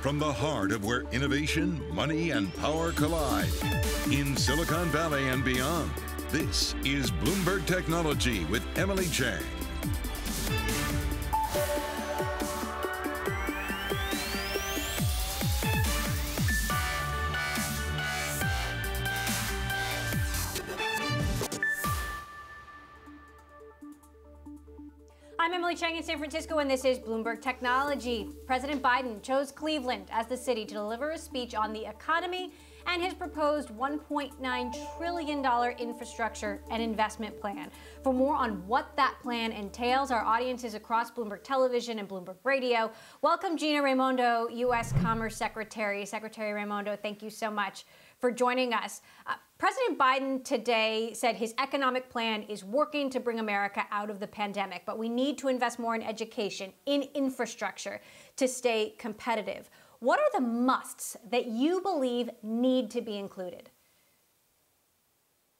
from the heart of where innovation, money, and power collide. In Silicon Valley and beyond, this is Bloomberg Technology with Emily Chang. Emily Chang in San Francisco, and this is Bloomberg Technology. President Biden chose Cleveland as the city to deliver a speech on the economy and his proposed $1.9 trillion infrastructure and investment plan. For more on what that plan entails, our audiences across Bloomberg Television and Bloomberg Radio, welcome Gina Raimondo, U.S. Commerce Secretary. Secretary Raimondo, thank you so much for joining us. Uh, President Biden today said his economic plan is working to bring America out of the pandemic, but we need to invest more in education, in infrastructure to stay competitive. What are the musts that you believe need to be included?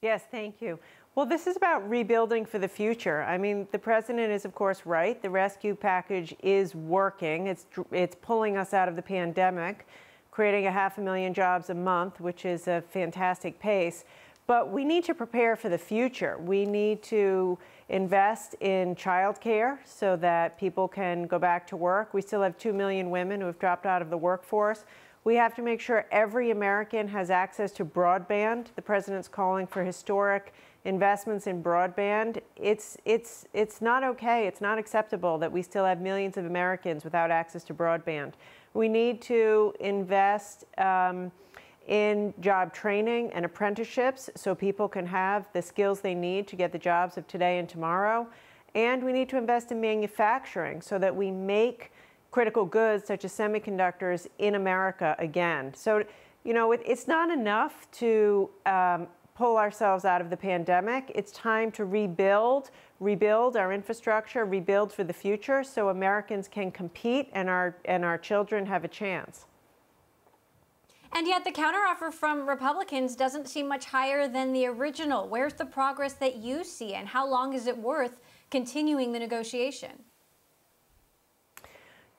Yes, thank you. Well, this is about rebuilding for the future. I mean, the president is, of course, right. The rescue package is working. It's it's pulling us out of the pandemic creating a half a million jobs a month, which is a fantastic pace. But we need to prepare for the future. We need to invest in childcare so that people can go back to work. We still have 2 million women who have dropped out of the workforce. We have to make sure every American has access to broadband. The president's calling for historic investments in broadband. It's, it's, it's not okay, it's not acceptable that we still have millions of Americans without access to broadband. We need to invest um, in job training and apprenticeships so people can have the skills they need to get the jobs of today and tomorrow. And we need to invest in manufacturing so that we make critical goods such as semiconductors in America again. So, you know, it, it's not enough to um, pull ourselves out of the pandemic. It's time to rebuild, rebuild our infrastructure, rebuild for the future so Americans can compete and our, and our children have a chance. And yet the counteroffer from Republicans doesn't seem much higher than the original. Where's the progress that you see and how long is it worth continuing the negotiation?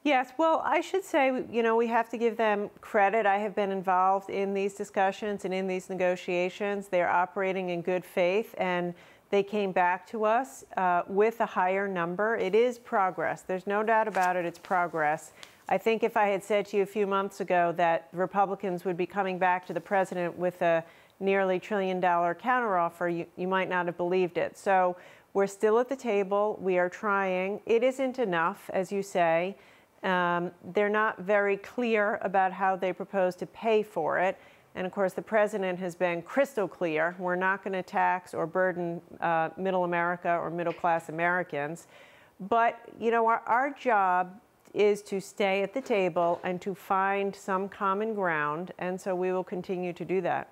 Yes, well, I should say, you know, we have to give them credit. I have been involved in these discussions and in these negotiations. They're operating in good faith and they came back to us uh, with a higher number. It is progress. There's no doubt about it, it's progress. I think if I had said to you a few months ago that Republicans would be coming back to the president with a nearly trillion dollar counteroffer, you, you might not have believed it. So we're still at the table. We are trying. It isn't enough, as you say. Um, they're not very clear about how they propose to pay for it. And of course, the president has been crystal clear we're not going to tax or burden uh, middle America or middle class Americans. But, you know, our, our job is to stay at the table and to find some common ground. And so we will continue to do that.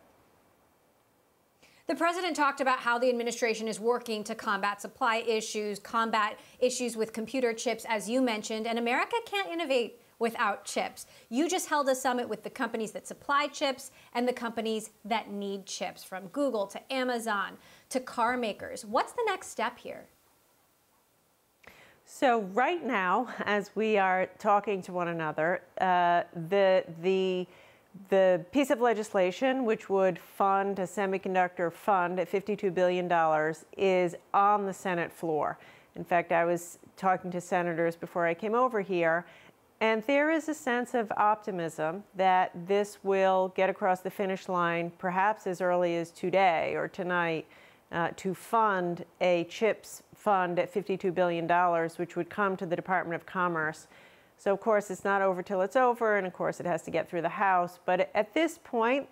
The president talked about how the administration is working to combat supply issues, combat issues with computer chips, as you mentioned, and America can't innovate without chips. You just held a summit with the companies that supply chips and the companies that need chips, from Google to Amazon to car makers. What's the next step here? So right now, as we are talking to one another, uh, the the the piece of legislation which would fund a semiconductor fund at $52 billion is on the Senate floor. In fact, I was talking to senators before I came over here, and there is a sense of optimism that this will get across the finish line perhaps as early as today or tonight uh, to fund a CHIPS fund at $52 billion, which would come to the Department of Commerce. So, of course, it's not over till it's over, and of course, it has to get through the House. But at this point,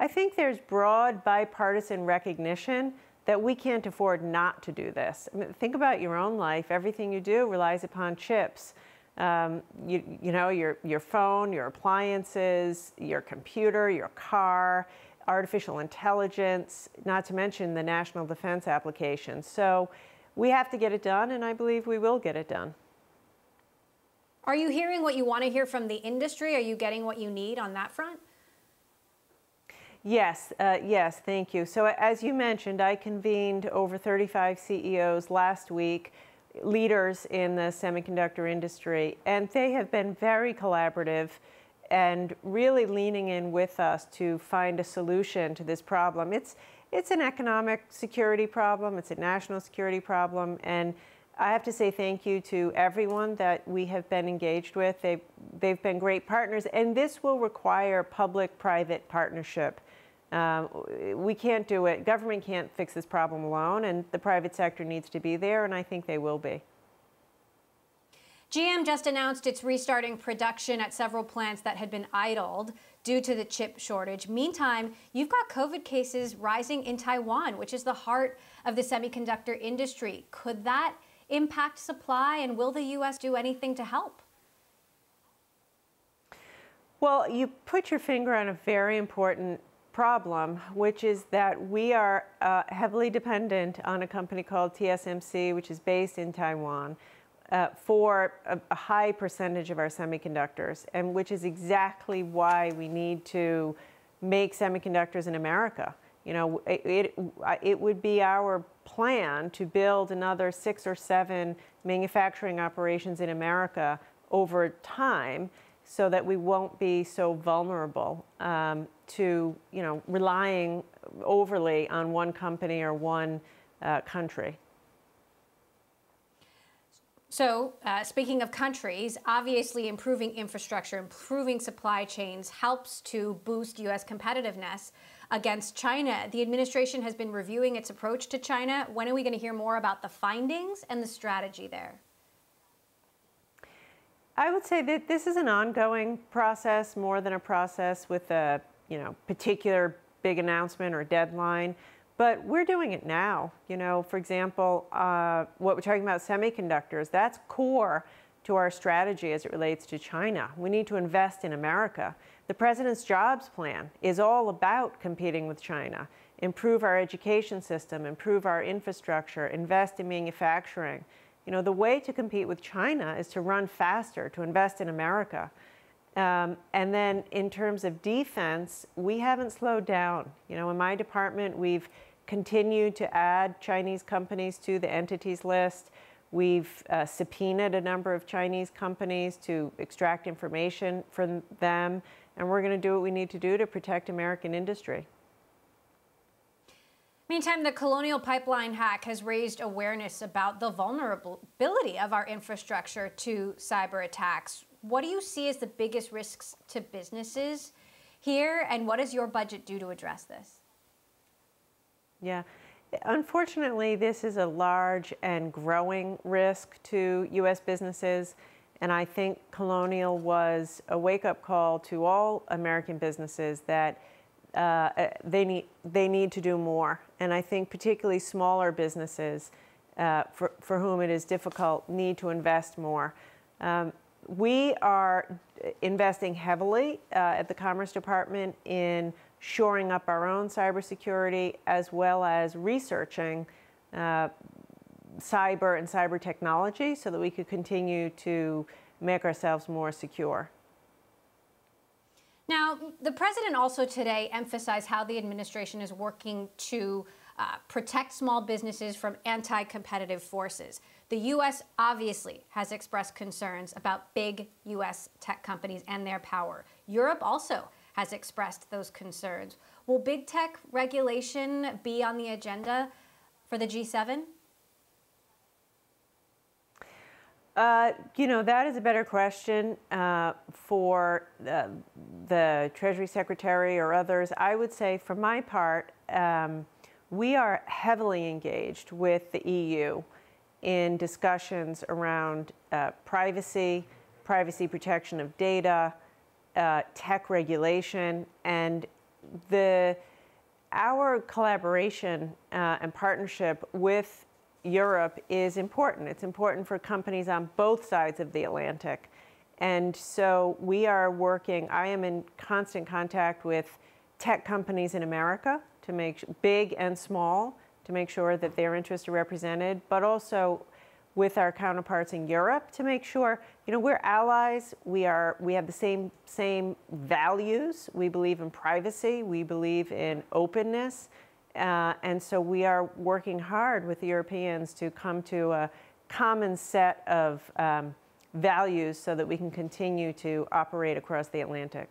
I think there's broad bipartisan recognition that we can't afford not to do this. I mean, think about your own life. Everything you do relies upon chips. Um, you, you know, your, your phone, your appliances, your computer, your car, artificial intelligence, not to mention the national defense applications. So we have to get it done, and I believe we will get it done. Are you hearing what you want to hear from the industry? Are you getting what you need on that front? Yes, uh, yes, thank you. So, as you mentioned, I convened over 35 CEOs last week, leaders in the semiconductor industry, and they have been very collaborative. and really leaning in with us to find a solution to this problem. It's, it's an economic security problem, it's a national security problem, and I have to say thank you to everyone that we have been engaged with. They've, they've been great partners, and this will require public private partnership. Um, we can't do it, government can't fix this problem alone, and the private sector needs to be there, and I think they will be. GM just announced it's restarting production at several plants that had been idled due to the chip shortage. Meantime, you've got COVID cases rising in Taiwan, which is the heart of the semiconductor industry. Could that impact supply, and will the U.S. do anything to help? Well, you put your finger on a very important problem, which is that we are uh, heavily dependent on a company called TSMC, which is based in Taiwan, uh, for a, a, high percentage of our semiconductors, and which is exactly why we need to make semiconductors in America. You know, it, it, it would be our plan to build another six or seven manufacturing operations in America over time so that we won't be so vulnerable um, to, you know, relying overly on one company or one uh, country. So, uh, speaking of countries, obviously improving infrastructure, improving supply chains helps to boost U.S. competitiveness against China. The administration has been reviewing its approach to China. When are we going to hear more about the findings and the strategy there? I would say that this is an ongoing process more than a process with a you know particular big announcement or deadline. But we're doing it now. You know, for example, uh, what we're talking about semiconductors, that's core to our strategy as it relates to China. We need to invest in America. The president's jobs plan is all about competing with China, improve our education system, improve our infrastructure, invest in manufacturing. You know, the way to compete with China is to run faster, to invest in America. Um, and then in terms of defense, we haven't slowed down. You know, in my department, we've continued to add Chinese companies to the entities list. We've uh, subpoenaed a number of Chinese companies to extract information from them and we're going to do what we need to do to protect American industry. Meantime, the Colonial Pipeline hack has raised awareness about the vulnerability of our infrastructure to cyber attacks. What do you see as the biggest risks to businesses here, and what does your budget do to address this? Yeah. Unfortunately, this is a large and growing risk to U.S. businesses. And I think Colonial was a wake up call to all American businesses that uh, they, need, they need to do more. And I think particularly smaller businesses uh, for, for whom it is difficult need to invest more. Um, we are investing heavily uh, at the Commerce Department in shoring up our own cybersecurity as well as researching uh, cyber and cyber technology so that we could continue to make ourselves more secure. Now, the president also today emphasized how the administration is working to uh, protect small businesses from anti competitive forces. The U.S. obviously has expressed concerns about big U.S. tech companies and their power. Europe also has expressed those concerns. Will big tech regulation be on the agenda for the G7? Uh, you know, that is a better question uh, for uh, the Treasury Secretary or others. I would say, for my part, um, we are heavily engaged with the EU in discussions around uh, privacy, privacy protection of data, uh, tech regulation, and the our collaboration uh, and partnership with Europe is important. It's important for companies on both sides of the Atlantic. And so we are working, I am in constant contact with tech companies in America to make big and small to make sure that their interests are represented, but also with our counterparts in Europe to make sure, you know, we're allies. We are we have the same same values. We believe in privacy. We believe in openness. Uh, and so we are working hard with the Europeans to come to a common set of um, values so that we can continue to operate across the Atlantic.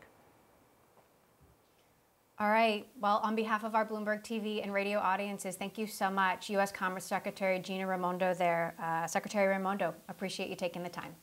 All right. Well, on behalf of our Bloomberg TV and radio audiences, thank you so much. U.S. Commerce Secretary Gina Raimondo there. Uh, Secretary Raimondo, appreciate you taking the time.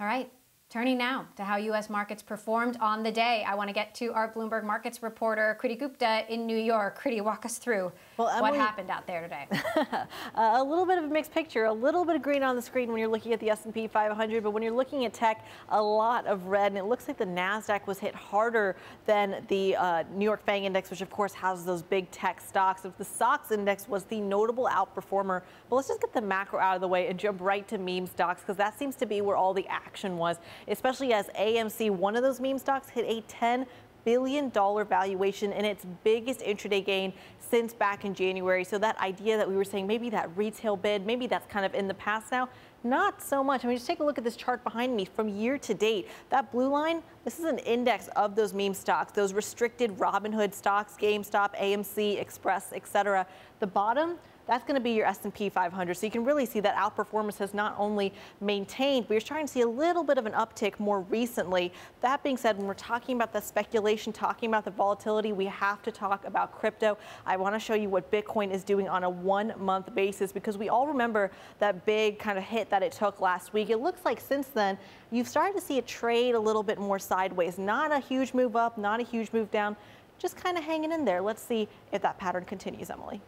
All right. Turning now to how U.S. markets performed on the day, I want to get to our Bloomberg Markets reporter, Kriti Gupta in New York. Kriti, walk us through well, Emily, what happened out there today. a little bit of a mixed picture, a little bit of green on the screen when you're looking at the S&P 500, but when you're looking at tech, a lot of red, and it looks like the Nasdaq was hit harder than the uh, New York FANG index, which of course has those big tech stocks. So the SOX index was the notable outperformer. But let's just get the macro out of the way and jump right to meme stocks because that seems to be where all the action was especially as AMC, one of those meme stocks, hit a 10 billion dollar valuation in its biggest intraday gain since back in January. So that idea that we were saying maybe that retail bid, maybe that's kind of in the past now, not so much. I mean, just take a look at this chart behind me from year to date. That blue line, this is an index of those meme stocks, those restricted Robinhood stocks, GameStop, AMC, Express, etc. The bottom, that's going to be your S&P 500. So you can really see that outperformance has not only maintained, but you're starting to see a little bit of an uptick more recently. That being said, when we're talking about the speculation, talking about the volatility, we have to talk about crypto. I want to show you what Bitcoin is doing on a one month basis because we all remember that big kind of hit that it took last week. It looks like since then, you've started to see it trade a little bit more sideways. Not a huge move up, not a huge move down, just kind of hanging in there. Let's see if that pattern continues, Emily.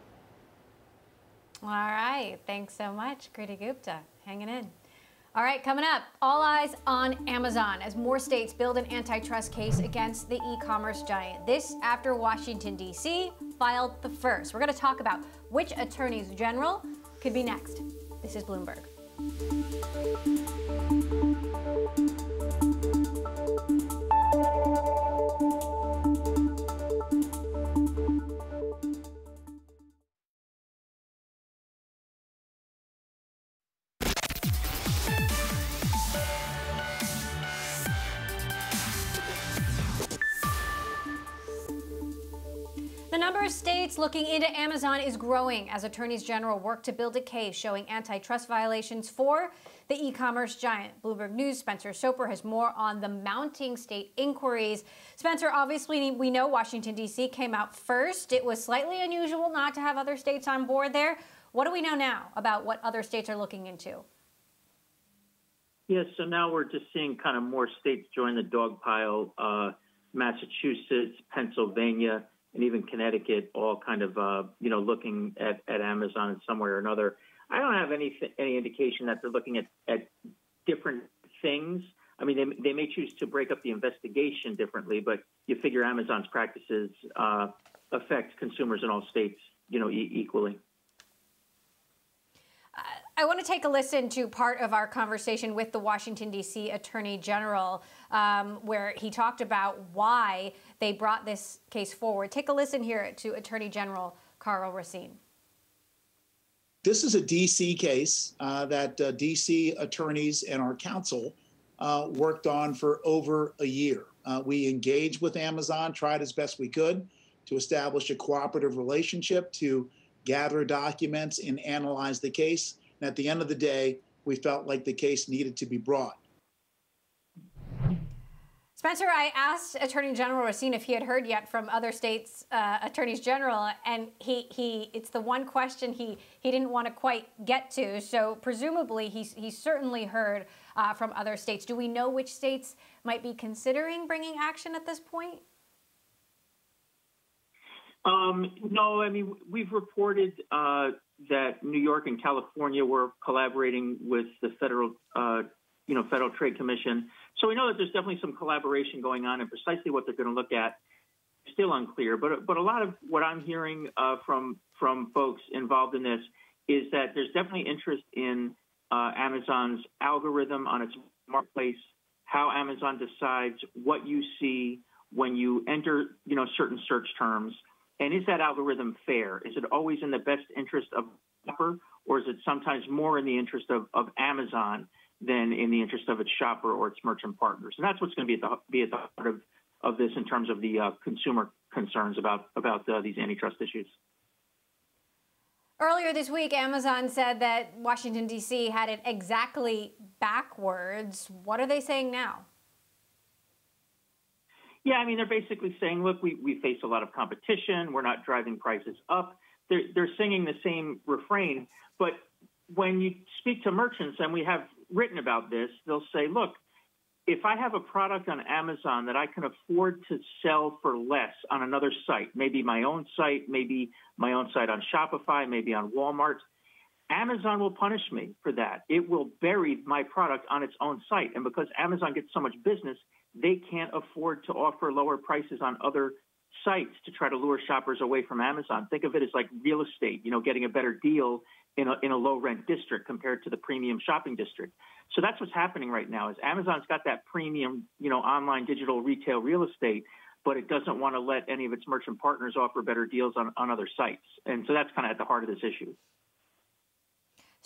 All right. Thanks so much, Kriti Gupta. Hanging in. All right, coming up, all eyes on Amazon as more states build an antitrust case against the e commerce giant. This after Washington, D.C. filed the first. We're going to talk about which attorneys general could be next. This is Bloomberg. States looking into Amazon is growing as attorneys general work to build a case showing antitrust violations for the e-commerce giant. Bloomberg News' Spencer Soper has more on the mounting state inquiries. Spencer, obviously we know Washington, D.C. came out first. It was slightly unusual not to have other states on board there. What do we know now about what other states are looking into? Yes, so now we're just seeing kind of more states join the dog pile. Uh, Massachusetts, Pennsylvania, and even Connecticut all kind of uh, you know looking at, at Amazon in some way or another. I don't have any any indication that they're looking at, at different things. I mean, they, they may choose to break up the investigation differently, but you figure Amazon's practices uh, affect consumers in all states, you know, e- equally. I want to take a listen to part of our conversation with the Washington, D.C. Attorney General, um, where he talked about why they brought this case forward. Take a listen here to Attorney General Karl Racine. This is a D.C. case uh, that uh, D.C. attorneys and our counsel uh, worked on for over a year. Uh, we engaged with Amazon, tried as best we could to establish a cooperative relationship to gather documents and analyze the case. And at the end of the day, we felt like the case needed to be brought. Spencer, I asked Attorney General Racine if he had heard yet from other states' uh, attorneys general, and he, he it's the one question he, he didn't want to quite get to. So presumably he's, he's certainly heard uh, from other states. Do we know which states might be considering bringing action at this point? Um, no, I mean we've reported uh, that New York and California were collaborating with the federal, uh, you know, Federal Trade Commission. So we know that there's definitely some collaboration going on, and precisely what they're going to look at is still unclear. But but a lot of what I'm hearing uh, from from folks involved in this is that there's definitely interest in uh, Amazon's algorithm on its marketplace, how Amazon decides what you see when you enter, you know, certain search terms and is that algorithm fair? Is it always in the best interest of shopper, or is it sometimes more in the interest of, of Amazon than in the interest of its shopper or its merchant partners? And that's what's going to be at the, be at the heart of, of this in terms of the uh, consumer concerns about, about uh, these antitrust issues. Earlier this week, Amazon said that Washington, D.C. had it exactly backwards. What are they saying now? Yeah, I mean, they're basically saying, look, we, we face a lot of competition. We're not driving prices up. They're, they're singing the same refrain. But when you speak to merchants, and we have written about this, they'll say, look, if I have a product on Amazon that I can afford to sell for less on another site, maybe my own site, maybe my own site on Shopify, maybe on Walmart, Amazon will punish me for that. It will bury my product on its own site. And because Amazon gets so much business, they can't afford to offer lower prices on other sites to try to lure shoppers away from Amazon. Think of it as like real estate, you know, getting a better deal in a, in a low rent district compared to the premium shopping district. So that's what's happening right now is Amazon's got that premium, you know, online digital retail real estate, but it doesn't want to let any of its merchant partners offer better deals on, on other sites. And so that's kind of at the heart of this issue.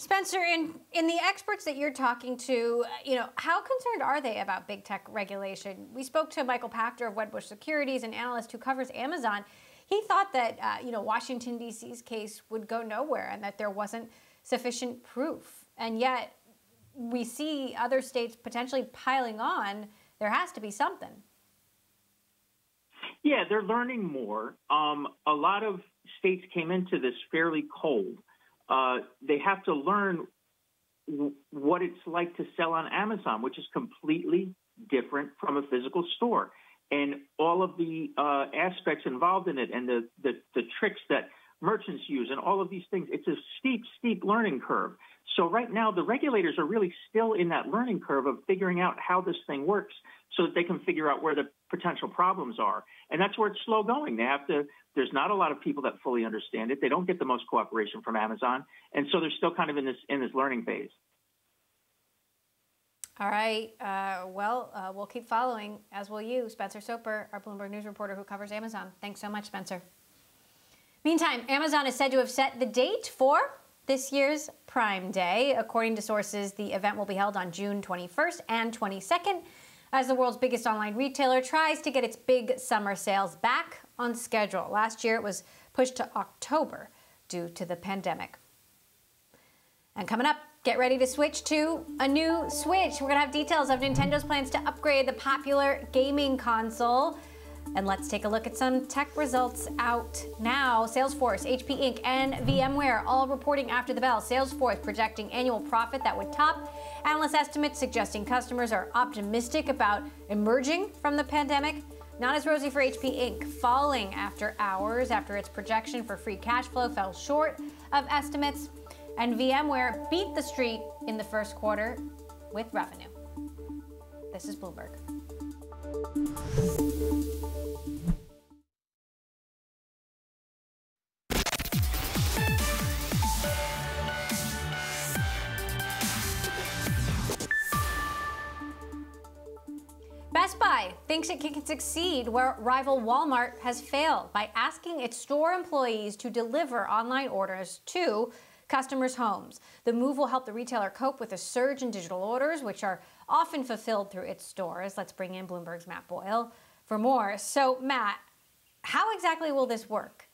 Spencer, in, in the experts that you're talking to, you know, how concerned are they about big tech regulation? We spoke to Michael Pachter of Wedbush Securities, an analyst who covers Amazon. He thought that, uh, you know, Washington, D.C.'s case would go nowhere and that there wasn't sufficient proof. And yet we see other states potentially piling on. There has to be something. Yeah, they're learning more. Um, a lot of states came into this fairly cold. Uh, they have to learn w- what it's like to sell on Amazon, which is completely different from a physical store. And all of the uh, aspects involved in it and the, the, the tricks that merchants use and all of these things, it's a steep, steep learning curve. So right now, the regulators are really still in that learning curve of figuring out how this thing works so that they can figure out where the potential problems are. And that's where it's slow going. They have to, there's not a lot of people that fully understand it. They don't get the most cooperation from Amazon. And so they're still kind of in this, in this learning phase. All right. Uh, well, uh, we'll keep following, as will you, Spencer Soper, our Bloomberg News reporter who covers Amazon. Thanks so much, Spencer. Meantime, Amazon is said to have set the date for this year's Prime Day. According to sources, the event will be held on June 21st and 22nd as the world's biggest online retailer tries to get its big summer sales back on schedule. Last year, it was pushed to October due to the pandemic. And coming up, get ready to switch to a new Switch. We're going to have details of Nintendo's plans to upgrade the popular gaming console. And let's take a look at some tech results out now. Salesforce, HP Inc., and VMware all reporting after the bell. Salesforce projecting annual profit that would top. Analyst estimates suggesting customers are optimistic about emerging from the pandemic. Not as rosy for HP Inc., falling after hours after its projection for free cash flow fell short of estimates. And VMware beat the street in the first quarter with revenue. This is Bloomberg. Best Buy thinks it can succeed where rival Walmart has failed by asking its store employees to deliver online orders to customers' homes. The move will help the retailer cope with a surge in digital orders, which are often fulfilled through its stores. Let's bring in Bloomberg's Matt Boyle for more. So, Matt, how exactly will this work?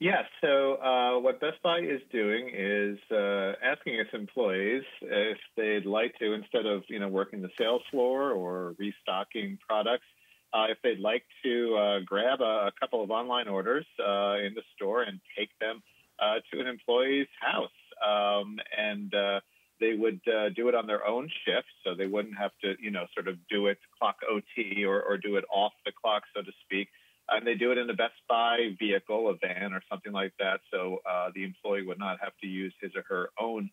Yes. So uh, what Best Buy is doing is uh, asking its employees if they'd like to, instead of you know working the sales floor or restocking products, uh, if they'd like to uh, grab a, a, couple of online orders uh, in the store and take them uh, to an employee's house, um, and they would do it on their own shift, so they wouldn't have to you know sort of do it clock OT or, or do it off the clock, so to speak and they do it in a Best Buy vehicle, a van or something like that. So uh, the employee would not have to use his or her own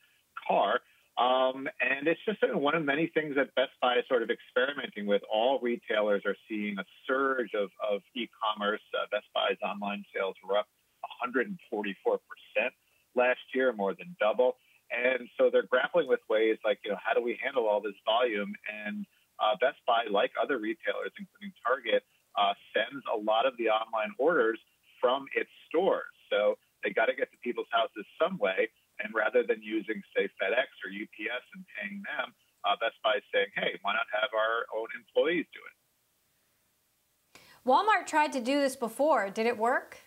car. Um, and it's just one of many things that Best Buy is sort of experimenting with. All retailers are seeing a surge of, of e-commerce. Uh, Best Buy's online sales were up 144% last year, more than double. And so they're grappling with ways like, you know, how do we handle all this volume? And uh, Best Buy, like other retailers, including Target, uh, sends a lot of the online orders from its stores. So they got to get to people's houses some way. And rather than using, say, FedEx or UPS and paying them, uh, Best Buy is saying, hey, why not have our own employees do it? Walmart tried to do this before. Did it work?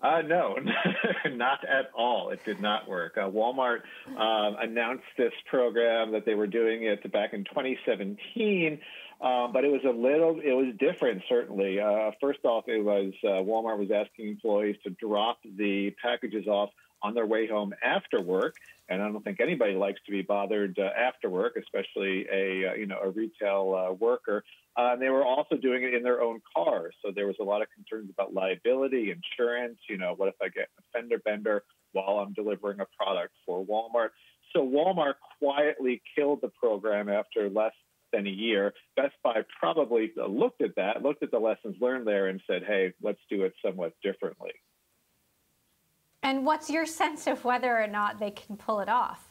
Uh, no, not at all. It did not work. Uh, Walmart um, announced this program that they were doing it back in 2017. Um, but it was a little, it was different, certainly. Uh, first off, it was uh, Walmart was asking employees to drop the packages off on their way home after work. And I don't think anybody likes to be bothered uh, after work, especially a uh, you know a retail uh, worker. Uh, and they were also doing it in their own cars, so there was a lot of concerns about liability, insurance. You know, what if I get a fender bender while I'm delivering a product for Walmart? So Walmart quietly killed the program after less than a year. Best Buy probably looked at that, looked at the lessons learned there, and said, "Hey, let's do it somewhat differently." And what's your sense of whether or not they can pull it off?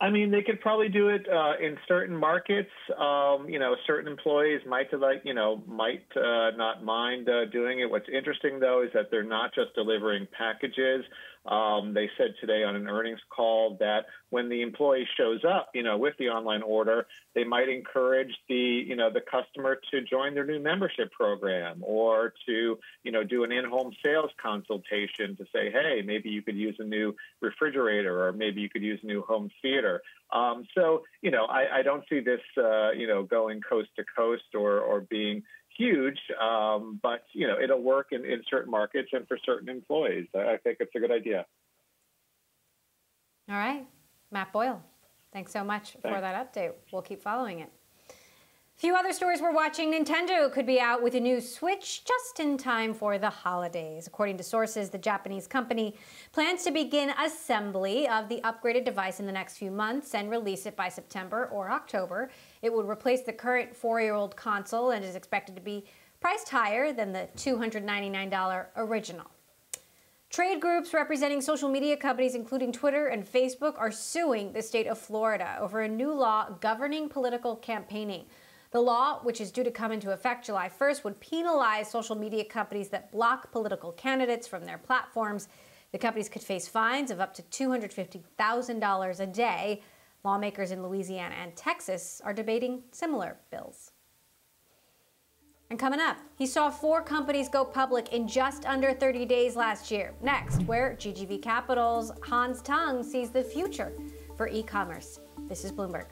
I mean, they could probably do it uh, in certain markets. Um, you know, certain employees might like, you know, might uh, not mind uh, doing it. What's interesting though is that they're not just delivering packages. Um, they said today on an earnings call that when the employee shows up, you know, with the online order, they might encourage the, you know, the customer to join their new membership program or to, you know, do an in-home sales consultation to say, hey, maybe you could use a new refrigerator or maybe you could use a new home theater. Um, so, you know, I, I don't see this, uh, you know, going coast to coast or, or being huge, um, but you know it'll work in, in certain markets and for certain employees. I think it's a good idea. All right, Matt Boyle, thanks so much thanks. for that update. We'll keep following it. A few other stories we're watching. Nintendo could be out with a new Switch just in time for the holidays. According to sources, the Japanese company plans to begin assembly of the upgraded device in the next few months and release it by September or October. It would replace the current four-year-old console and is expected to be priced higher than the $299 original. Trade groups representing social media companies, including Twitter and Facebook, are suing the state of Florida over a new law governing political campaigning. The law, which is due to come into effect July 1st, would penalize social media companies that block political candidates from their platforms. The companies could face fines of up to $250,000 a day. Lawmakers in Louisiana and Texas are debating similar bills. And coming up, he saw four companies go public in just under 30 days last year. Next, where GGV Capital's Hans Tung sees the future for e-commerce. This is Bloomberg.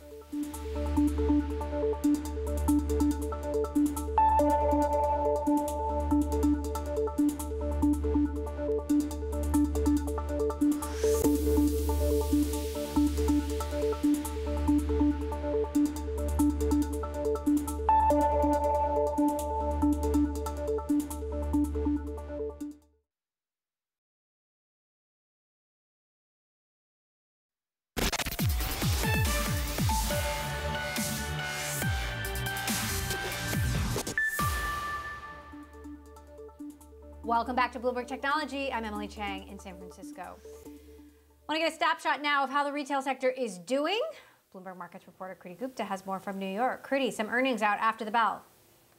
Welcome back to Bloomberg Technology. I'm Emily Chang in San Francisco. Want to get a snapshot now of how the retail sector is doing? Bloomberg Markets reporter Kriti Gupta has more from New York. Kriti, some earnings out after the bell.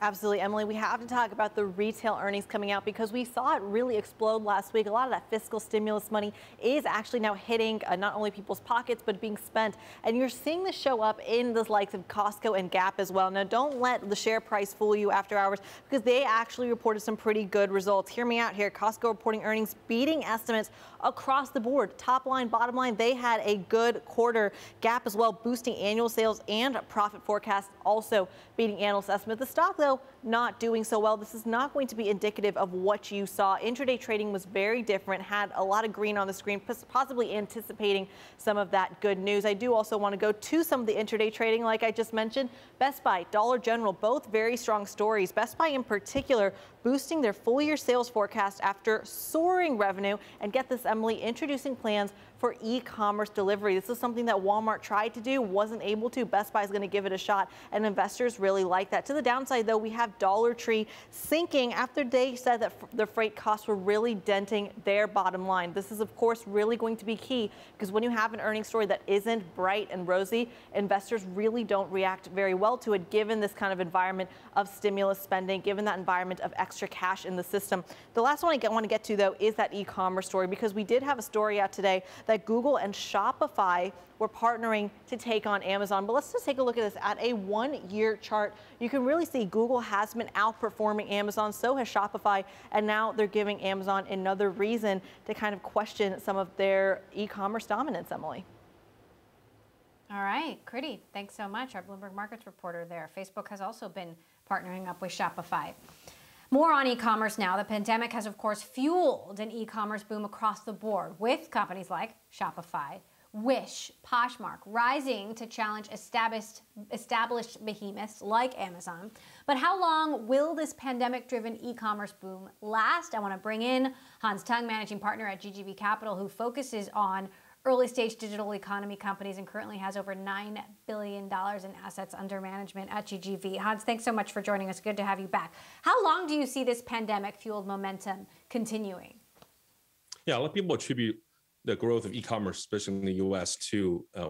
Absolutely, Emily. We have to talk about the retail earnings coming out because we saw it really explode last week. A lot of that fiscal stimulus money is actually now hitting uh, not only people's pockets, but being spent. And you're seeing this show up in the likes of Costco and Gap as well. Now, don't let the share price fool you after hours because they actually reported some pretty good results. Hear me out here. Costco reporting earnings beating estimates across the board. Top line, bottom line, they had a good quarter. Gap as well, boosting annual sales and profit forecasts, also beating analyst estimates. The stock, though, not doing so well. This is not going to be indicative of what you saw. Intraday trading was very different, had a lot of green on the screen, possibly anticipating some of that good news. I do also want to go to some of the intraday trading, like I just mentioned. Best Buy, Dollar General, both very strong stories. Best Buy in particular boosting their full year sales forecast after soaring revenue. And get this, Emily, introducing plans for e-commerce delivery. This is something that Walmart tried to do, wasn't able to. Best Buy is going to give it a shot, and investors really like that. To the downside, though, we have Dollar Tree sinking after they said that the freight costs were really denting their bottom line. This is, of course, really going to be key because when you have an earnings story that isn't bright and rosy, investors really don't react very well to it, given this kind of environment of stimulus spending, given that environment of extra cash in the system. The last one I want to get to, though, is that e-commerce story because we did have a story out today that that Google and Shopify were partnering to take on Amazon. But let's just take a look at this at a one year chart. You can really see Google has been outperforming Amazon, so has Shopify, and now they're giving Amazon another reason to kind of question some of their e commerce dominance, Emily. All right, Kriti, thanks so much. Our Bloomberg Markets reporter there. Facebook has also been partnering up with Shopify. More on e commerce now. The pandemic has, of course, fueled an e commerce boom across the board with companies like Shopify, Wish, Poshmark rising to challenge established, established behemoths like Amazon. But how long will this pandemic driven e commerce boom last? I want to bring in Hans Tung, managing partner at GGV Capital, who focuses on early stage digital economy companies and currently has over $9 billion in assets under management at GGV. Hans, thanks so much for joining us. Good to have you back. How long do you see this pandemic fueled momentum continuing? Yeah, a lot of people attribute the growth of e-commerce, especially in the U.S., to uh,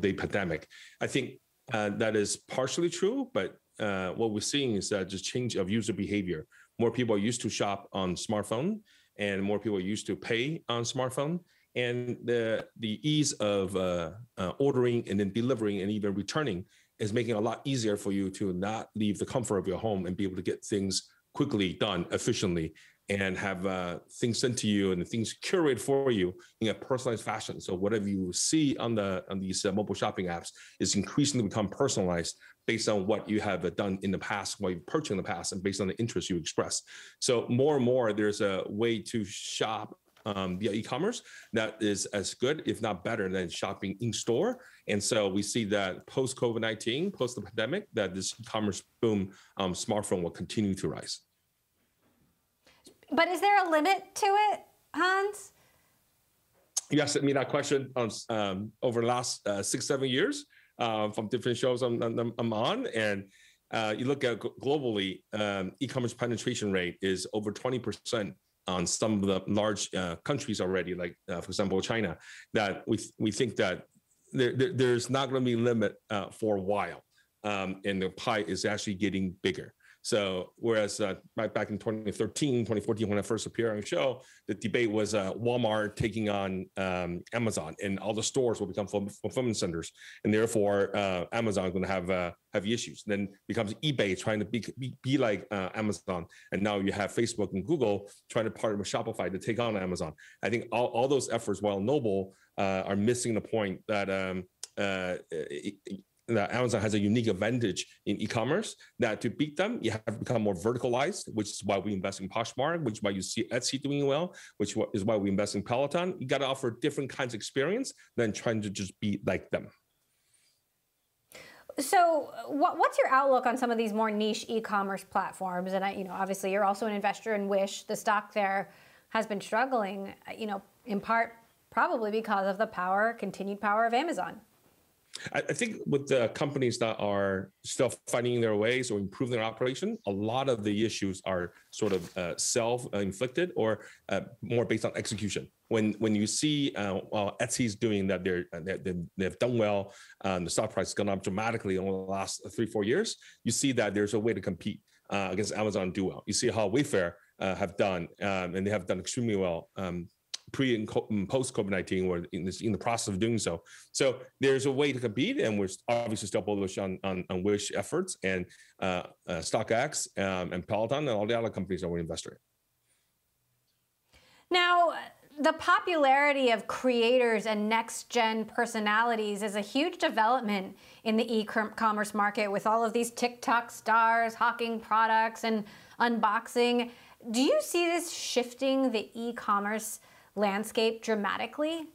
the pandemic. I think uh, that is partially true, but uh, what we're seeing is that just change of user behavior. More people are used to shop on smartphone, and more people are used to pay on smartphone and the the ease of uh, uh, ordering and then delivering and even returning is making it a lot easier for you to not leave the comfort of your home and be able to get things quickly done efficiently and have uh, things sent to you and things curated for you in a personalized fashion. So whatever you see on the on these uh, mobile shopping apps is increasingly become personalized based on what you have done in the past, what you've purchased in the past, and based on the interest you express. So more and more, there's a way to shop um, via e-commerce that is as good, if not better, than shopping in store. And so we see that post COVID nineteen, post the pandemic, that this e-commerce boom, um, smartphone will continue to rise. But is there a limit to it, Hans? You asked me that question on, um, over the last uh, six, seven years uh, from different shows I'm, I'm, I'm on, and uh, you look at globally, um, e-commerce penetration rate is over 20 percent on some of the large uh, countries already, like uh, for example China, that we we think that there, there there's not going to be limit uh, for a while, um, and the pie is actually getting bigger. So whereas uh, right back in 2013, 2014, when I first appeared on the show, the debate was uh, Walmart taking on um, Amazon, and all the stores will become fulfillment centers, and therefore uh, Amazon going to have uh, have issues. Then becomes eBay trying to be be, be like uh, Amazon, and now you have Facebook and Google trying to partner with Shopify to take on Amazon. I think all, all those efforts, while noble, uh, are missing the point that um, uh, that Amazon has a unique advantage in e-commerce that to beat them, you have to become more verticalized, which is why we invest in Poshmark, which is why you see Etsy doing well, which is why we invest in Peloton. You got to offer different kinds of experience than trying to just be like them. So, what, what's your outlook on some of these more niche e-commerce platforms? And I, you know, obviously, you're also an investor in Wish. The stock there has been struggling, you know, in part probably because of the power, continued power of Amazon. I, think with the companies that are still finding their ways or improving their operation, a lot of the issues are sort of uh, self-inflicted or uh, more based on execution. When when you see uh, well, Etsy's doing that, they're, uh, they they've done well. Um, the stock price has gone up dramatically over the last three four years. You see that there's a way to compete uh, against Amazon do well. You see how Wayfair uh, have done, um, and they have done extremely well. Um, pre and mm, post COVID 19, we're in, this, in, the process of doing so. So there's a way to compete, and we're obviously still bullish on, on, on Wish efforts and uh, uh, StockX um, and Peloton and all the other companies that we're investing in. Now, the popularity of creators and next gen personalities is a huge development in the e commerce market with all of these TikTok stars hawking products and unboxing. Do you see this shifting the e commerce landscape dramatically?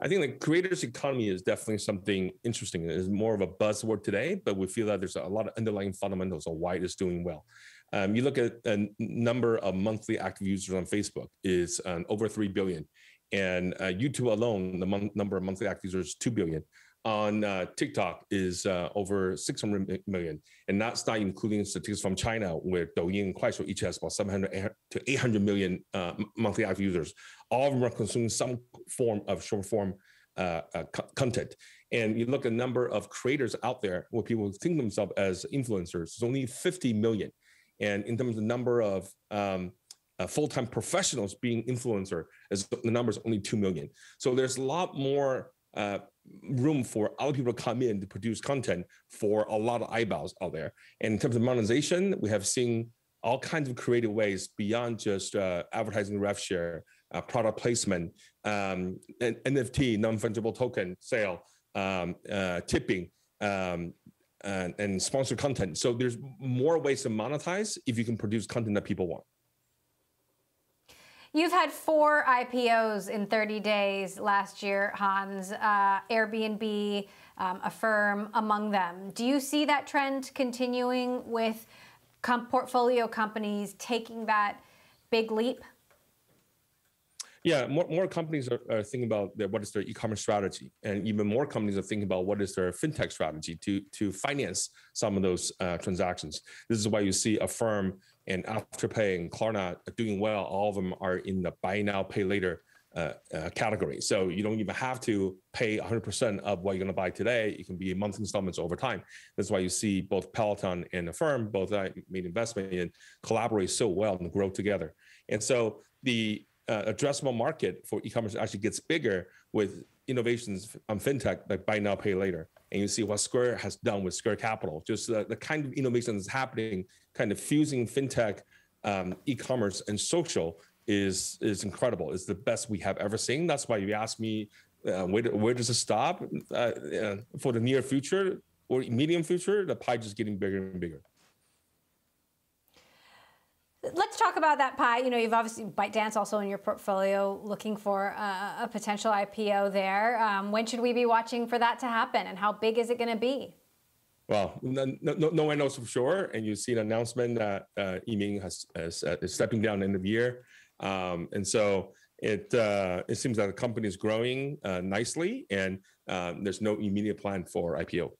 I think the creators economy is definitely something interesting. It is more of a buzzword today, but we feel that there's a lot of underlying fundamentals of why it is doing well. Um, you look at a number of monthly active users on Facebook is um, over 3 billion. And uh, YouTube alone, the mon- number of monthly active users is 2 billion on uh, TikTok is uh, over 600 million, and that's not including statistics from China, where Douyin and Kuaishou each has about 700 to 800 million uh, monthly active users. All of them are consuming some form of short form uh, uh, content. And you look at the number of creators out there where people think themselves as influencers, it's only 50 million. And in terms of the number of um, uh, full-time professionals being influencer, as the number is only 2 million. So there's a lot more uh, room for other people to come in to produce content for a lot of eyeballs out there. And in terms of monetization, we have seen all kinds of creative ways beyond just uh, advertising rev share, uh, product placement, um, NFT, non-fungible token sale, um, uh, tipping, um, and, and sponsored content. So there's more ways to monetize if you can produce content that people want. You've had four IPOs in 30 days last year, Hans, uh, Airbnb, um, Affirm among them. Do you see that trend continuing with com portfolio companies taking that big leap? Yeah, more, more companies are, are thinking about their, what is their e-commerce strategy, and even more companies are thinking about what is their fintech strategy to to finance some of those uh, transactions. This is why you see Affirm and Afterpay and Klarna doing well. All of them are in the buy now, pay later uh, uh, category. So you don't even have to pay 100% of what you're going to buy today. It can be monthly installments over time. That's why you see both Peloton and Affirm, both I made investment in, collaborate so well and grow together. And so the uh, addressable market for e-commerce actually gets bigger with innovations on fintech like buy now pay later and you see what square has done with square capital just the, the kind of innovation that's happening kind of fusing fintech um, e-commerce and social is is incredible it's the best we have ever seen that's why you asked me uh, where, where does it stop uh, for the near future or medium future the pie just getting bigger and bigger Let's talk about that pie. You know, you've obviously ByteDance also in your portfolio, looking for a, a potential IPO there. Um, when should we be watching for that to happen, and how big is it going to be? Well, no, no, no, one knows for sure, and you see an announcement that uh, Yiming has, uh, is stepping down end of year, um, and so it uh, it seems that the company is growing uh, nicely, and um, there's no immediate plan for IPO.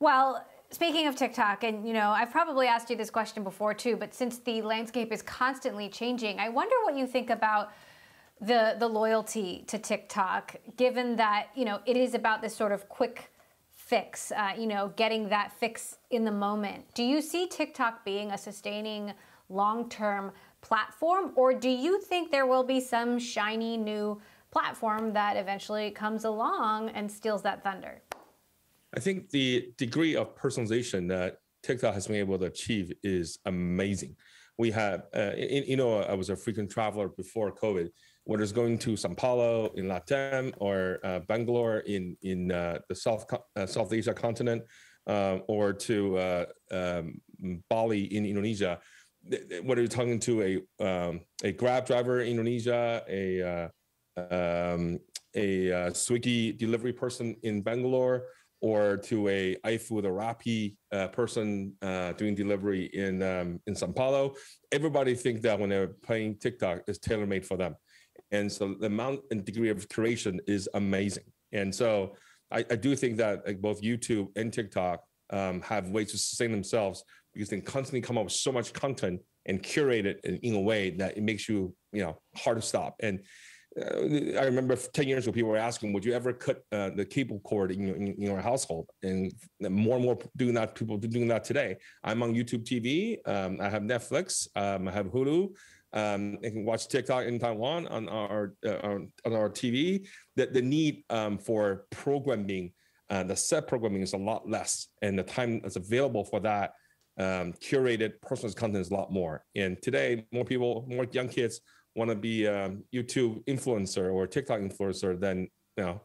Well, Speaking of TikTok, and you know, I've probably asked you this question before too, but since the landscape is constantly changing, I wonder what you think about the the loyalty to TikTok, given that you know it is about this sort of quick fix, uh, you know, getting that fix in the moment. Do you see TikTok being a sustaining long-term platform, or do you think there will be some shiny new platform that eventually comes along and steals that thunder? I think the degree of personalization that TikTok has been able to achieve is amazing. We have, uh, in, you know, I was a frequent traveler before COVID. Whether it's going to Sao Paulo in Latam or uh, Bangalore in in uh, the South uh, South Asia continent, um, or to uh, um, Bali in Indonesia, whether you're talking to? A um, a Grab driver in Indonesia, a uh, um, a Swiggy delivery person in Bangalore, or to a iFood or Rappi uh, person uh, doing delivery in um, in Sao Paulo, everybody think that when they're playing TikTok is tailor made for them, and so the amount and degree of curation is amazing. And so I, I do think that like both YouTube and TikTok um, have ways to sustain themselves because they constantly come up with so much content and curate it in, in a way that it makes you you know hard to stop and uh, I remember 10 years ago, people were asking, would you ever cut uh, the cable cord in your, in your, household? And more and more doing that, people doing that today. I'm on YouTube TV. Um, I have Netflix. Um, I have Hulu. Um, I can watch TikTok in Taiwan on our, uh, on, our TV. The, the need um, for programming, uh, the set programming is a lot less. And the time that's available for that um, curated personalized content is a lot more. And today, more people, more young kids want to be a YouTube influencer or TikTok influencer than you know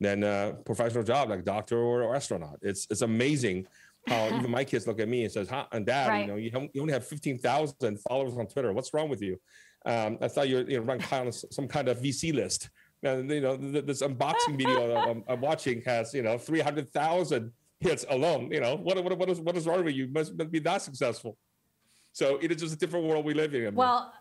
than a professional job like doctor or, or astronaut. It's it's amazing how even my kids look at me and says, "Huh, and Dad, right. you know, you, you only have fifteen thousand followers on Twitter. What's wrong with you?" Um, I thought you were you know on some kind of VC list. And you know, this unboxing video I'm, I'm, watching has you know three hundred thousand hits alone. You know, what what what is what is wrong with you? you must, must be that successful. So it is just a different world we live in. Well,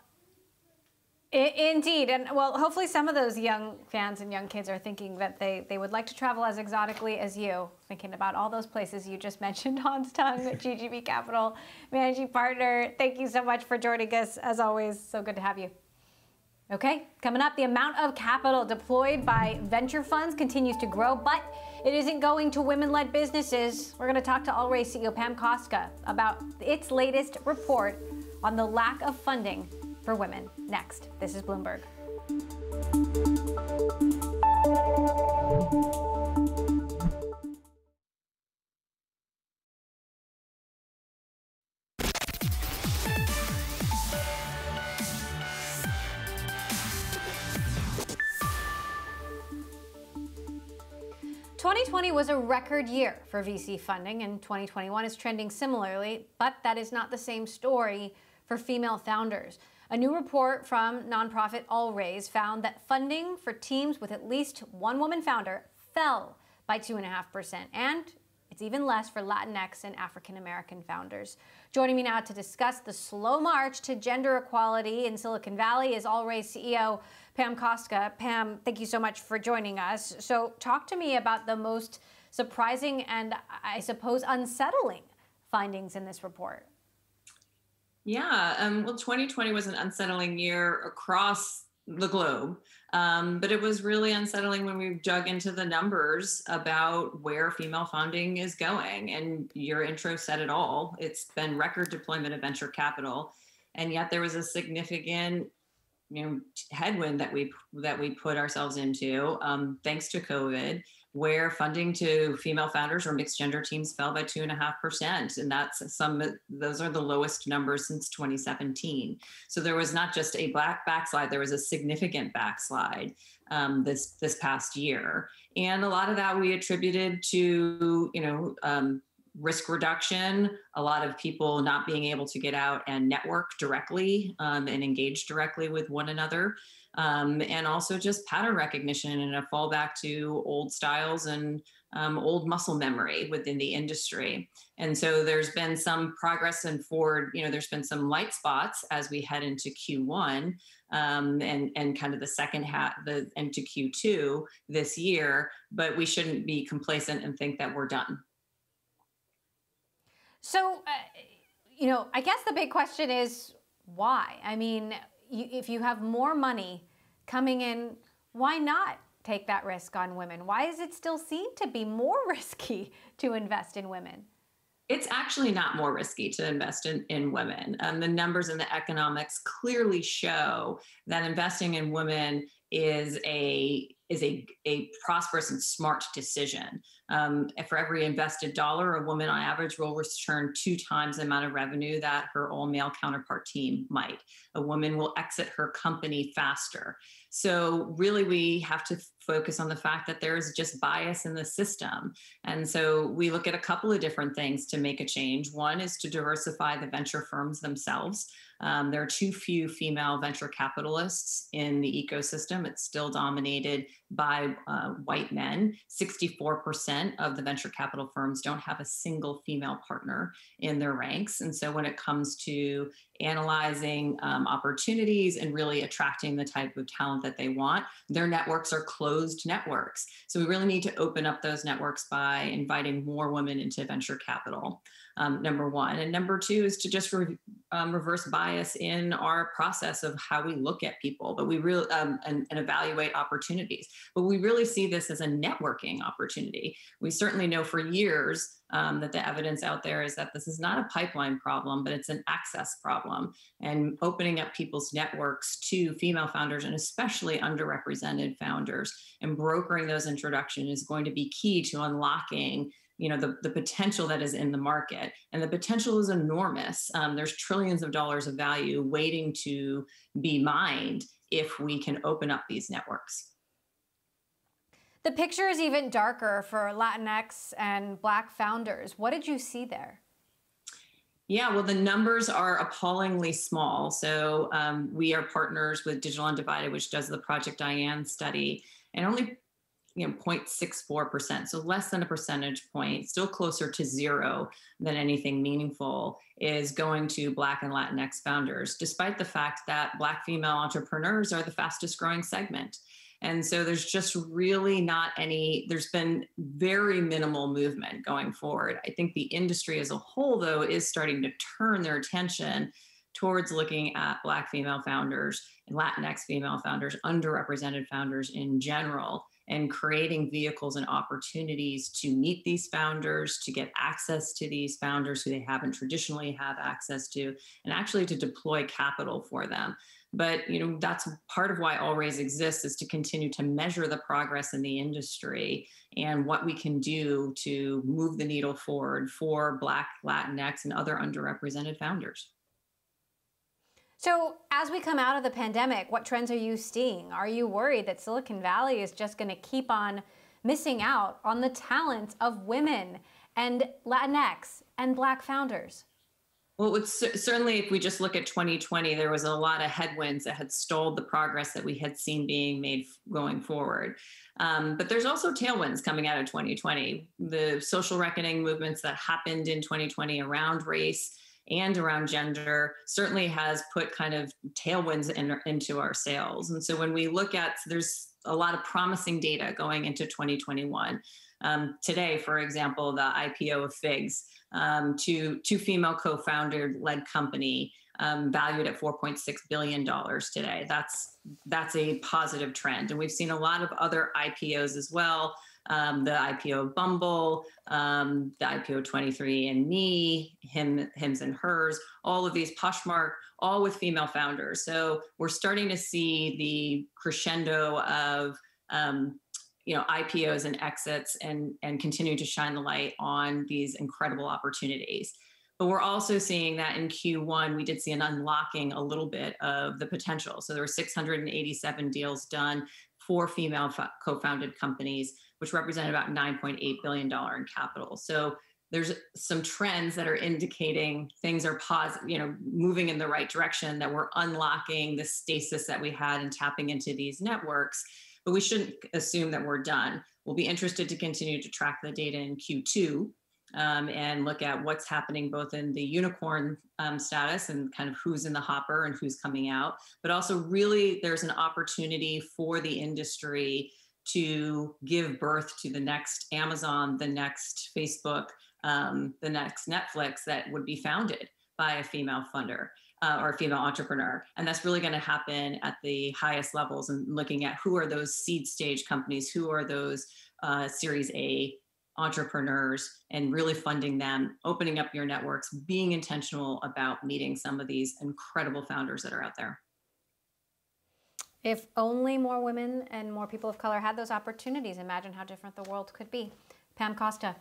Indeed, and well, hopefully some of those young fans and young kids are thinking that they, they would like to travel as exotically as you, thinking about all those places you just mentioned, Hans Tung, GGV Capital, managing partner. Thank you so much for joining us. As always, so good to have you. Okay, coming up, the amount of capital deployed by venture funds continues to grow, but it isn't going to women-led businesses. We're going to talk to AllRaise CEO Pam Kostka about its latest report on the lack of funding for women. Next, this is Bloomberg. 2020 was a record year for VC funding, and 2021 is trending similarly, but that is not the same story for female founders. A new report from nonprofit AllRaise found that funding for teams with at least one woman founder fell by 2.5%, and it's even less for Latinx and African American founders. Joining me now to discuss the slow march to gender equality in Silicon Valley is AllRaise CEO Pam Kostka. Pam, thank you so much for joining us. So, talk to me about the most surprising and I suppose unsettling findings in this report. Yeah, um, well, 2020 was an unsettling year across the globe. Um, but it was really unsettling when we dug into the numbers about where female funding is going. And your intro said it all. It's been record deployment of venture capital. And yet there was a significant you know headwind that we that we put ourselves into um, thanks to COVID, where funding to female founders or mixed gender teams fell by two and a half percent, and that's some those are the lowest numbers since 2017. So there was not just a black backslide; there was a significant backslide um, this this past year, and a lot of that we attributed to you know. Um, risk reduction, a lot of people not being able to get out and network directly um, and engage directly with one another. Um, and also just pattern recognition and a fallback to old styles and um, old muscle memory within the industry. And so there's been some progress and forward, you know, there's been some light spots as we head into Q1 um, and, and kind of the second half, the into Q2 this year, but we shouldn't be complacent and think that we're done. So, uh, you know, I guess the big question is why? I mean, you, if you have more money coming in, why not take that risk on women? Why is it still seen to be more risky to invest in women? It's actually not more risky to invest in, in women. Um, the numbers and the economics clearly show that investing in women is a is a, a prosperous and smart decision. Um, for every invested dollar, a woman on average will return two times the amount of revenue that her all male counterpart team might. A woman will exit her company faster. So, really, we have to focus on the fact that there is just bias in the system. And so, we look at a couple of different things to make a change. One is to diversify the venture firms themselves. Um, there are too few female venture capitalists in the ecosystem. It's still dominated by uh, white men. 64% of the venture capital firms don't have a single female partner in their ranks. And so when it comes to analyzing um, opportunities and really attracting the type of talent that they want, their networks are closed networks. So we really need to open up those networks by inviting more women into venture capital um, number one. And number two is to just re- um, reverse bias in our process of how we look at people, but we really um, and, and, evaluate opportunities. But we really see this as a networking opportunity. We certainly know for years um, that the evidence out there is that this is not a pipeline problem, but it's an access problem. And opening up people's networks to female founders and especially underrepresented founders and brokering those introductions is going to be key to unlocking you know the, the potential that is in the market. And the potential is enormous. Um, there's trillions of dollars of value waiting to be mined if we can open up these networks. The picture is even darker for latinx and black founders. What did you see there? Yeah, well, the numbers are appallingly small. So um, we are partners with Digital Undivided, which does the Project Diane study, and only you know 0.64% so less than a percentage point still closer to zero than anything meaningful is going to black and latinx founders despite the fact that black female entrepreneurs are the fastest growing segment. And so there's just really not any there's been very minimal movement going forward. I think the industry as a whole though is starting to turn their attention towards looking at black female founders and latinx female founders underrepresented founders in general and creating vehicles and opportunities to meet these founders, to get access to these founders who they haven't traditionally have access to, and actually to deploy capital for them. But you know that's part of why AllRaise exists is to continue to measure the progress in the industry and what we can do to move the needle forward for Black, Latinx, and other underrepresented founders. So, as we come out of the pandemic, what trends are you seeing? Are you worried that Silicon Valley is just going to keep on missing out on the talent of women and Latinx and Black founders? Well, it's certainly if we just look at 2020, there was a lot of headwinds that had stalled the progress that we had seen being made going forward. Um, but there's also tailwinds coming out of 2020. The social reckoning movements that happened in 2020 around race and around gender certainly has put kind of tailwinds in, into our sales. And so when we look at, there's a lot of promising data going into 2021. Um, today, for example, the IPO of Figs, um, two female co-founder led company um, valued at 4.6 billion dollars today. That's that's a positive trend, and we've seen a lot of other IPOs as well um, the IPO of Bumble, um, the IPO 23andMe, him, hims and hers, all of these Poshmark, all with female founders. So we're starting to see the crescendo of um, you know IPOs and exits and and continue to shine the light on these incredible opportunities. But we're also seeing that in Q1, we did see an unlocking a little bit of the potential. So there were 687 deals done for female co founded companies which represent about $9.8 billion in capital. So there's some trends that are indicating things are positive, you know, moving in the right direction, that we're unlocking the stasis that we had and tapping into these networks. But we shouldn't assume that we're done. We'll be interested to continue to track the data in Q2 um, and look at what's happening both in the unicorn um, status and kind of who's in the hopper and who's coming out, but also really there's an opportunity for the industry to give birth to the next Amazon, the next Facebook, um, the next Netflix that would be founded by a female funder. Uh, or a female entrepreneur. And that's really going to happen at the highest levels and looking at who are those seed stage companies, who are those uh, Series A entrepreneurs, and really funding them, opening up your networks, being intentional about meeting some of these incredible founders that are out there. If only more women and more people of color had those opportunities, imagine how different the world could be. Pam Kostka,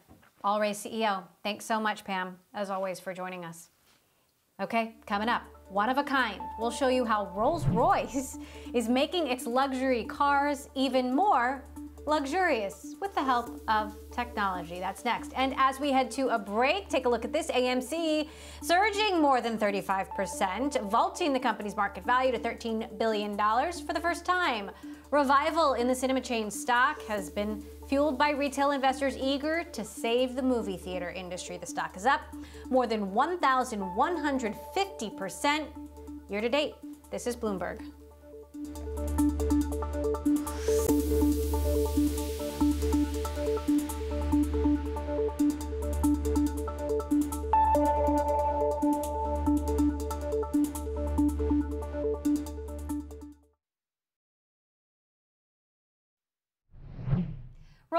AllRaise CEO. Thanks so much, Pam, as always, for joining us. Okay, coming up, one of a kind. We'll show you how Rolls Royce is making its luxury cars even more luxurious with the help of technology. That's next. And as we head to a break, take a look at this AMC surging more than 35%, vaulting the company's market value to $13 billion for the first time. Revival in the cinema chain stock has been fueled by retail investors eager to save the movie theater industry. The stock is up more than 1,150% year to date. This is Bloomberg.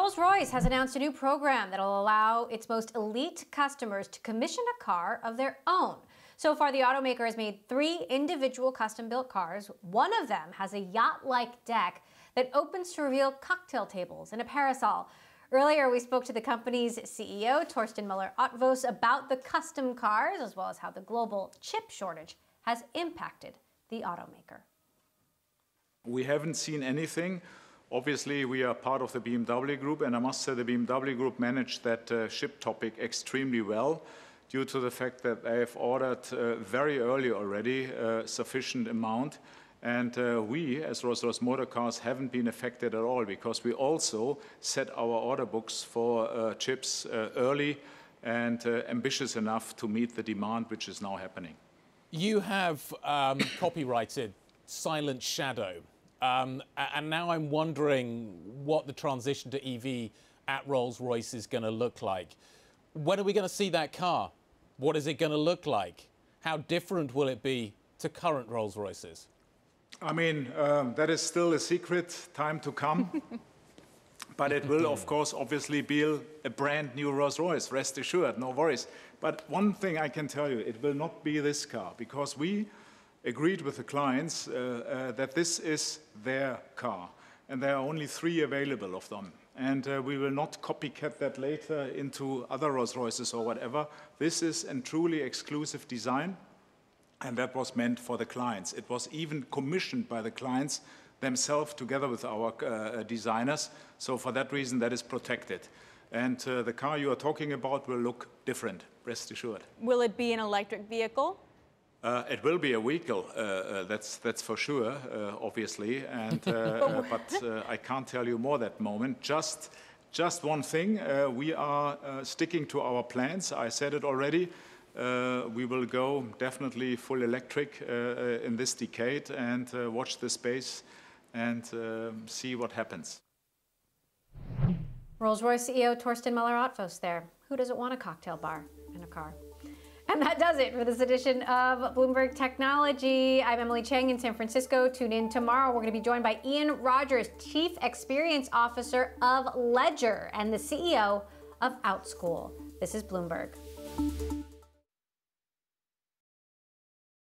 Rolls-Royce has announced a new program that will allow its most elite customers to commission a car of their own. So far, the automaker has made three individual custom-built cars. One of them has a yacht-like deck that opens to reveal cocktail tables and a parasol. Earlier, we spoke to the company's CEO, Torsten Müller-Ötvös, about the custom cars, as well as how the global chip shortage has impacted the automaker. We haven't seen anything Obviously, we are part of the BMW Group, and I must say the BMW Group managed that uh, chip topic extremely well due to the fact that they have ordered uh, very early already uh, sufficient amount. And uh, we, as Rolls-Royce Motor Cars, haven't been affected at all because we also set our order books for uh, chips uh, early and ambitious enough to meet the demand which is now happening. You have um, copyrighted Silent Shadow. Um, and now I'm wondering what the transition to EV at Rolls-Royce is going to look like. When are we going to see that car? What is it going to look like? How different will it be to current Rolls-Royces? I mean, um, that is still a secret, time to come. But it will, of course, obviously be a brand new Rolls Royce, rest assured, no worries. But one thing I can tell you, it will not be this car because we agreed with the clients uh, uh, that this is their car and there are only three available of them. And uh, we will not copycat that later into other Rolls Royces or whatever. This is a truly exclusive design and that was meant for the clients. It was even commissioned by the clients themselves together with our uh, designers. So for that reason, that is protected. And uh, the car you are talking about will look different, rest assured. Will it be an electric vehicle? Uh, it will be a vehicle, uh, uh, that's, that's for sure, uh, obviously. And, but I can't tell you more that moment. Just, just one thing, we are sticking to our plans. I said it already. Uh, we will go definitely full electric uh, in this decade and uh, watch the space and see what happens. Rolls-Royce CEO Torsten Müller-Ötvös there. Who doesn't want a cocktail bar in a car? And that does it for this edition of Bloomberg Technology. I'm Emily Chang in San Francisco. Tune in tomorrow. We're going to be joined by Ian Rogers, Chief Experience Officer of Ledger and the CEO of Outschool. This is Bloomberg.